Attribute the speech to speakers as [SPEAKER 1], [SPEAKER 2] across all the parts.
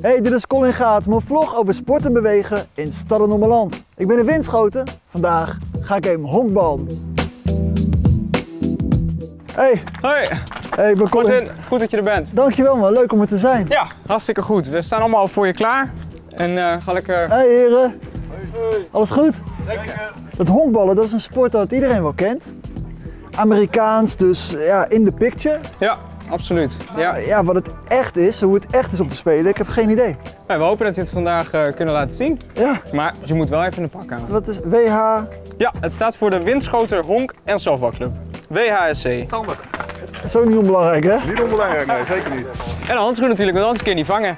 [SPEAKER 1] Hey, dit is Colin Gaat, mijn vlog over sport en bewegen in Stad en Ommeland. Ik ben in Winschoten. Vandaag ga ik even honkballen. Hey,
[SPEAKER 2] Hoi,
[SPEAKER 1] hey, ik ben Colin.
[SPEAKER 2] Martin, goed dat je er bent.
[SPEAKER 1] Dankjewel man, leuk om er te zijn.
[SPEAKER 2] Ja, hartstikke goed. We staan allemaal voor je klaar. En eh, ga lekker...
[SPEAKER 1] Hey heren. Alles goed? Lekker. Dat honkballen, dat is een sport dat iedereen wel kent. Amerikaans, dus ja, in de picture.
[SPEAKER 2] Ja, absoluut. Ja.
[SPEAKER 1] Ja, wat het echt is, hoe het echt is om te spelen, ik heb geen idee.
[SPEAKER 2] Nou, we hopen dat we het vandaag eh, kunnen laten zien.
[SPEAKER 1] Ja,
[SPEAKER 2] Maar je moet wel even een pak aan.
[SPEAKER 1] wat is WH?
[SPEAKER 2] Ja, het staat voor de Winschoter Honk en Softbalclub. WHSC.
[SPEAKER 1] Zo niet onbelangrijk hè?
[SPEAKER 3] Niet onbelangrijk, nee, zeker niet.
[SPEAKER 2] En de handschoen natuurlijk, want anders kun je niet vangen.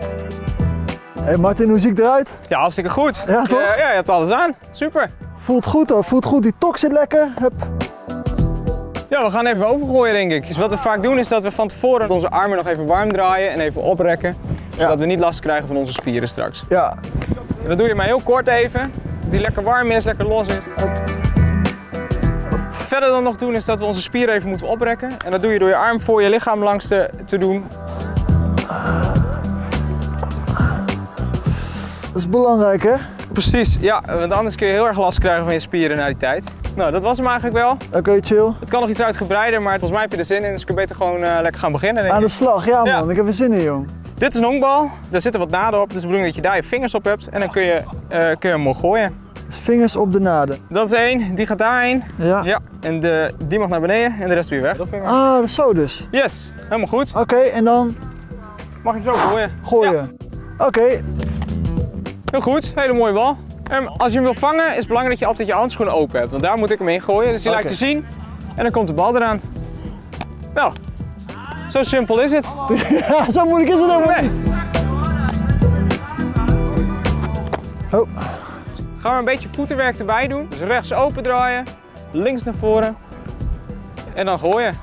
[SPEAKER 1] Hey Martin, hoe zie ik eruit?
[SPEAKER 2] Ja, hartstikke goed.
[SPEAKER 1] Ja, toch?
[SPEAKER 2] Ja, ja, je hebt alles aan. Super.
[SPEAKER 1] Voelt goed hoor, voelt goed. Die tok zit lekker. Hup.
[SPEAKER 2] Ja, we gaan even overgooien denk ik. Dus wat we vaak doen is dat we van tevoren onze armen nog even warm draaien en even oprekken. Zodat we niet last krijgen van onze spieren straks.
[SPEAKER 1] Ja,
[SPEAKER 2] En dat doe je maar heel kort even. Dat die lekker warm is, lekker los is. Verder dan nog doen is dat we onze spieren even moeten oprekken. En dat doe je door je arm voor je lichaam langs te, te doen.
[SPEAKER 1] dat is belangrijk hè?
[SPEAKER 2] Precies, ja, want anders kun je heel erg last krijgen van je spieren na die tijd. Nou, dat was hem eigenlijk wel.
[SPEAKER 1] Oké, chill.
[SPEAKER 2] Het kan nog iets uitgebreider, maar volgens mij heb je er zin in. Dus kun je beter gewoon eh, lekker gaan beginnen. denk
[SPEAKER 1] Aan
[SPEAKER 2] ik.
[SPEAKER 1] de slag, ja man.
[SPEAKER 2] Ja.
[SPEAKER 1] Ik heb er zin in jong.
[SPEAKER 2] Dit is een honkbal. Daar zitten wat naden op. Dus de bedoeling dat je daar je vingers op hebt. En dan kun je, eh, kun je hem mooi gooien.
[SPEAKER 1] Dus vingers op de naden.
[SPEAKER 2] Dat is één, die gaat daarheen.
[SPEAKER 1] Ja.
[SPEAKER 2] Ja, en de, die mag naar beneden en de rest doe je weg.
[SPEAKER 1] Ah, is zo dus.
[SPEAKER 2] Yes, helemaal goed.
[SPEAKER 1] Oké, en dan
[SPEAKER 2] Mag je hem zo gooien.
[SPEAKER 1] gooien. Oké,
[SPEAKER 2] Heel goed, hele mooie bal. En als je hem wil vangen, is het belangrijk dat je altijd je handschoenen open hebt. Want daar moet ik hem in gooien. Dus die laat je zien. En dan komt de bal eraan. Nou, zo simpel is het.
[SPEAKER 1] ja, zo moeilijk is het helemaal
[SPEAKER 2] Nee.
[SPEAKER 1] niet. Oh,
[SPEAKER 2] Gaan we een beetje voetenwerk erbij doen. Dus rechts open draaien, links naar voren. En dan gooien.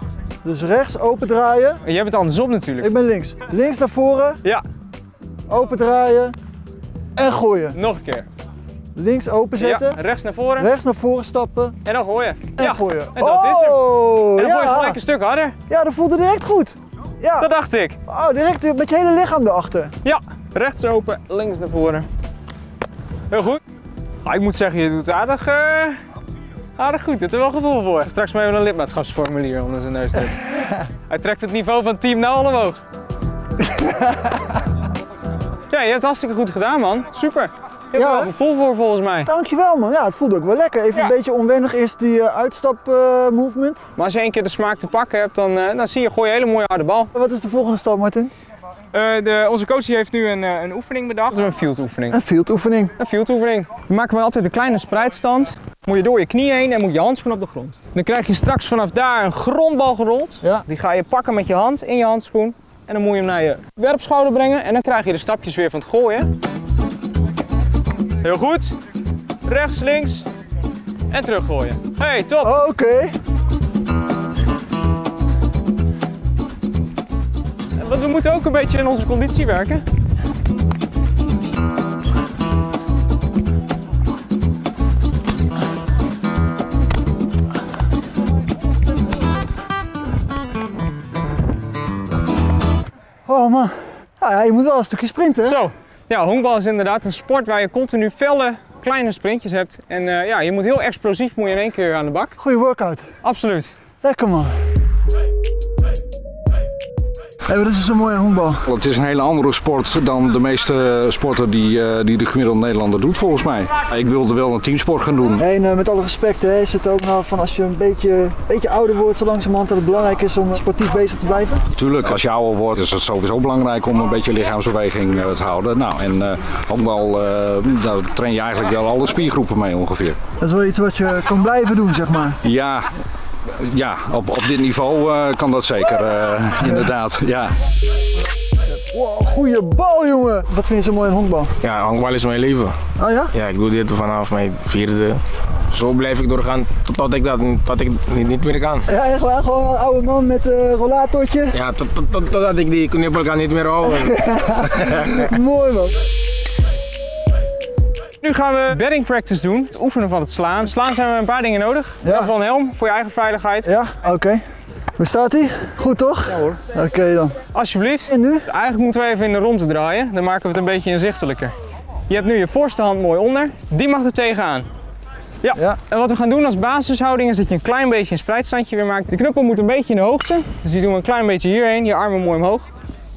[SPEAKER 1] dus rechts open draaien.
[SPEAKER 2] En jij bent andersom natuurlijk.
[SPEAKER 1] Ik ben links. Links naar voren,
[SPEAKER 2] Ja,
[SPEAKER 1] open draaien en gooien.
[SPEAKER 2] nog een keer.
[SPEAKER 1] Links openzetten,
[SPEAKER 2] Ja, rechts naar voren
[SPEAKER 1] rechts naar voren stappen
[SPEAKER 2] en dan gooien.
[SPEAKER 1] en
[SPEAKER 2] ja,
[SPEAKER 1] gooien.
[SPEAKER 2] en dat is hem.
[SPEAKER 1] Oh,
[SPEAKER 2] En dan gooi je gelijk een stuk harder.
[SPEAKER 1] Ja, dat voelde direct goed. Ja,
[SPEAKER 2] Dat dacht ik.
[SPEAKER 1] oh, direct met je hele lichaam erachter.
[SPEAKER 2] Ja, rechts open, links naar voren. Heel goed. Ah, ik moet zeggen, je doet aardig, eh, aardig goed. Je hebt er wel gevoel voor. Straks maar even een lidmaatschapsformulier onder zijn neus. Hij trekt het niveau van team nou al omhoog. ja, je hebt het hartstikke goed gedaan, man. Super. Hebt
[SPEAKER 1] Ja,
[SPEAKER 2] er wel gevoel voor, volgens mij.
[SPEAKER 1] Dankjewel man, ja het voelde ook wel lekker. Even
[SPEAKER 2] Ja.
[SPEAKER 1] een beetje onwennig is die eh, uitstap eh, movement.
[SPEAKER 2] Maar als je één keer de smaak te pakken hebt, dan, eh, dan zie je, gooi je een hele mooie harde bal.
[SPEAKER 1] Wat is de volgende stap Martin?
[SPEAKER 2] Eh, de, onze coach heeft nu een, eh, een oefening bedacht. Dat is een field oefening.
[SPEAKER 1] Een field oefening.
[SPEAKER 2] Een fieldoefening. Dan maken we altijd een kleine spreidstand. Moet je door je knie heen en moet je handschoen op de grond. Dan krijg je straks vanaf daar een grondbal gerold.
[SPEAKER 1] Ja.
[SPEAKER 2] Die ga je pakken met je hand in je handschoen. En dan moet je hem naar je werpschouder brengen. En dan krijg je de stapjes weer van het gooien. Heel goed. Rechts, links. En teruggooien. Hey, top.
[SPEAKER 1] Oh, Oké.
[SPEAKER 2] Want we moeten ook een beetje in onze conditie werken.
[SPEAKER 1] Oh man. Ja, ja, je moet wel een stukje sprinten. hè?
[SPEAKER 2] Zo. Ja, honkbal is inderdaad een sport waar je continu felle, kleine sprintjes hebt. En eh, ja, je moet heel explosief moet je in één keer aan de bak.
[SPEAKER 1] Goeie workout.
[SPEAKER 2] Absoluut.
[SPEAKER 1] Lekker man. Hey, wat is er zo mooi aan honkbal?
[SPEAKER 4] Het is een hele andere sport dan de meeste sporten die, eh, die de gemiddelde Nederlander doet volgens mij. Ik wilde wel een teamsport gaan doen.
[SPEAKER 1] En eh, met alle respect, hè, is het ook nou van als je een beetje, beetje ouder wordt, zo langzamerhand dat het belangrijk is om sportief bezig te blijven?
[SPEAKER 4] Natuurlijk, als je ouder wordt is het sowieso belangrijk om een beetje lichaamsbeweging eh, te houden. Nou, en handbal, eh, daar train je eigenlijk wel alle spiergroepen mee ongeveer.
[SPEAKER 1] Dat is wel iets wat je kan blijven doen, zeg maar.
[SPEAKER 4] Ja, ja op, op dit niveau eh, kan dat zeker, eh, inderdaad. Ja.
[SPEAKER 1] Wow, goeie bal, jongen. Wat vind je zo mooi aan honkbal?
[SPEAKER 5] Ja, honkbal is mijn leven.
[SPEAKER 1] Oh ja?
[SPEAKER 5] Ja, ik doe dit vanaf mijn vierde. Zo blijf ik doorgaan tot ik dat tot ik niet, niet meer kan.
[SPEAKER 1] Ja, echt waar. Gewoon een oude man met een rollatortje.
[SPEAKER 5] Ja, tot, tot, tot, totdat ik die knuppel kan niet meer houden.
[SPEAKER 1] Mooi man.
[SPEAKER 2] Nu gaan we bedding practice doen. Het oefenen van het slaan. Slaan zijn we een paar dingen nodig.
[SPEAKER 1] Ja.
[SPEAKER 2] Van helm voor je eigen veiligheid.
[SPEAKER 1] Ja, oké. Hoe staat hij? Goed toch?
[SPEAKER 2] Ja hoor.
[SPEAKER 1] Oké dan.
[SPEAKER 2] Alsjeblieft.
[SPEAKER 1] En nu?
[SPEAKER 2] Eigenlijk moeten we even in de ronde draaien. Dan maken we het een beetje inzichtelijker. Je hebt nu je voorste hand mooi onder. Die mag er tegenaan. Ja.
[SPEAKER 1] Ja.
[SPEAKER 2] En wat we gaan doen als basishouding is dat je een klein beetje een spreidstandje weer maakt. De knuppel moet een beetje in de hoogte. Dus die doen we een klein beetje hierheen. Je armen mooi omhoog.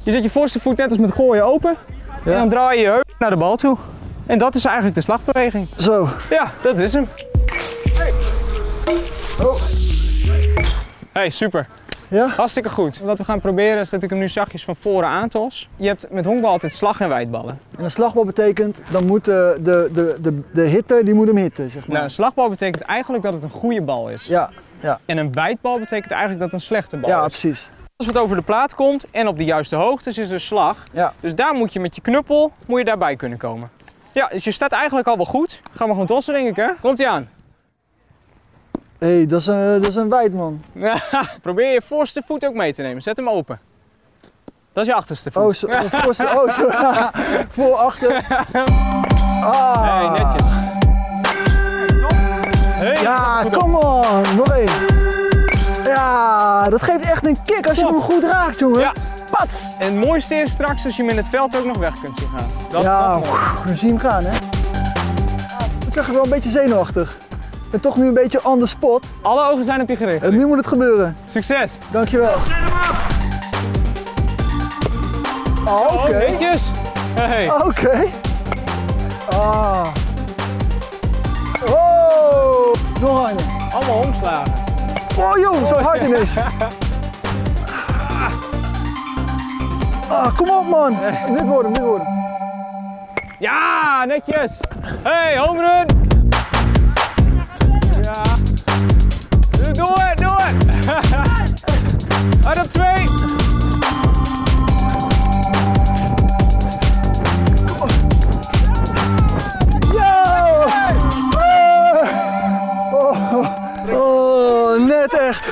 [SPEAKER 2] Je zet je voorste voet net als met gooien open.
[SPEAKER 1] Ja.
[SPEAKER 2] En dan draai je je heup naar de bal toe. En dat is eigenlijk de slagbeweging.
[SPEAKER 1] Zo.
[SPEAKER 2] Ja, dat is hem. Hey.
[SPEAKER 1] Oh.
[SPEAKER 2] Hey, super.
[SPEAKER 1] Ja?
[SPEAKER 2] Hartstikke goed. Wat we gaan proberen is dat ik hem nu zachtjes van voren aantos. Je hebt met honkbal altijd slag- en wijdballen.
[SPEAKER 1] En een slagbal betekent, dan moet de, de, de, de, de hitter, die moet hem hitten, zeg maar.
[SPEAKER 2] Nou, een slagbal betekent eigenlijk dat het een goede bal is.
[SPEAKER 1] Ja,
[SPEAKER 2] En een wijdbal betekent eigenlijk dat het een slechte bal
[SPEAKER 1] ja,
[SPEAKER 2] is.
[SPEAKER 1] precies.
[SPEAKER 2] Als het over de plaat komt en op de juiste hoogtes is er slag.
[SPEAKER 1] Ja.
[SPEAKER 2] Dus daar moet je met je knuppel moet je daarbij kunnen komen. Ja, dus je staat eigenlijk al wel goed. Gaan we gewoon tossen denk ik hè. Komt ie aan.
[SPEAKER 1] Hé, hey, dat, is een- dat is een wijd man.
[SPEAKER 2] Probeer je voorste voet ook mee te nemen. Zet hem open. Dat is je achterste voet.
[SPEAKER 1] Oh, zo, voorste, oh, zo. Voor, achter. Ah.
[SPEAKER 2] Hey, netjes. Hey,
[SPEAKER 1] Ja, come on. Nog één. Ja, dat geeft echt een kick als je hem goed raakt, jongen.
[SPEAKER 2] Ja. En het mooiste is straks als je hem in het veld ook nog weg kunt zien gaan. Dat
[SPEAKER 1] ja,
[SPEAKER 2] is dat mooi.
[SPEAKER 1] we zien hem gaan, hè. Ik krijg ik wel een beetje zenuwachtig. Ik ben toch nu een beetje on the spot.
[SPEAKER 2] Alle ogen zijn op je gericht.
[SPEAKER 1] En nu moet het gebeuren.
[SPEAKER 2] Succes.
[SPEAKER 1] Dankjewel. Oh, Oké.
[SPEAKER 2] netjes. Hey.
[SPEAKER 1] Oké. Ah. Oh. Nog een.
[SPEAKER 2] Allemaal omslagen.
[SPEAKER 1] Oh joh, zo hard ineens. Ah, kom op man. Dit worden, dit worden.
[SPEAKER 2] Ja, netjes. Hey, home run. Ja. Doe het, doe het. Uit op twee.
[SPEAKER 1] Yo! Oh, oh, net echt.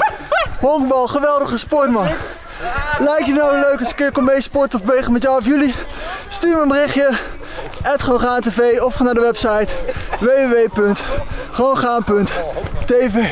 [SPEAKER 1] Honkbal, geweldige sport man. Lijkt je nou een keer kom mee sporten of bewegen met jou of jullie? Stuur me een berichtje. @gewoongaan.tv of ga naar de website www.gewoongaan.tv.